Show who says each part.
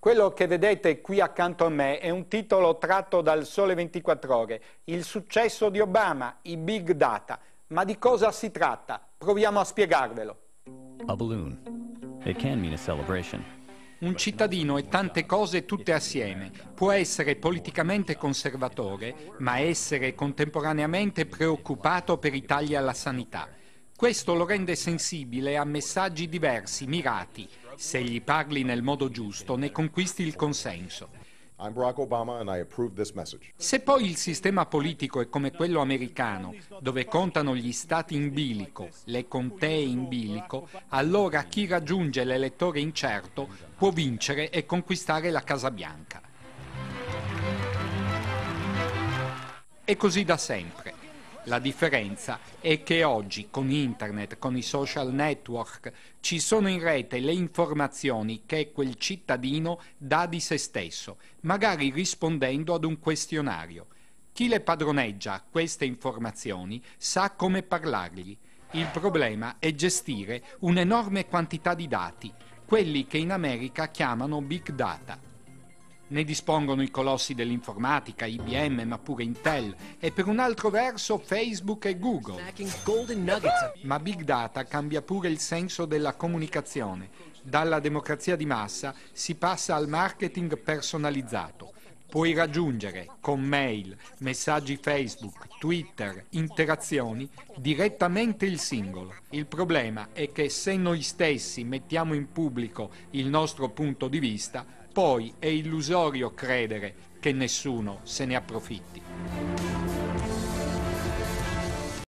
Speaker 1: Quello che vedete qui accanto a me è un titolo tratto dal Sole 24 Ore, Il successo di Obama, i big data. Ma di cosa si tratta? Proviamo a spiegarvelo.
Speaker 2: A balloon. It can mean a celebration.
Speaker 3: Un cittadino è tante cose tutte assieme. Può essere politicamente conservatore, ma essere contemporaneamente preoccupato per i tagli alla sanità. Questo lo rende sensibile a messaggi diversi, mirati. Se gli parli nel modo giusto, ne conquisti il consenso. Se poi il sistema politico è come quello americano, dove contano gli stati in bilico, le contee in bilico, allora chi raggiunge l'elettore incerto può vincere e conquistare la Casa Bianca. E così da sempre. La differenza è che oggi con internet, con i social network, ci sono in rete le informazioni che quel cittadino dà di se stesso, magari rispondendo ad un questionario. Chi le padroneggia queste informazioni sa come parlargli. Il problema è gestire un'enorme quantità di dati, quelli che in America chiamano big data. Ne dispongono i colossi dell'informatica, IBM, ma pure Intel, e per un altro verso Facebook e Google. Ma Big Data cambia pure il senso della comunicazione. Dalla democrazia di massa si passa al marketing personalizzato. Puoi raggiungere con mail, messaggi Facebook, Twitter, interazioni direttamente il singolo. Il problema è che se noi stessi mettiamo in pubblico il nostro punto di vista, poi è illusorio credere che nessuno se ne approfitti.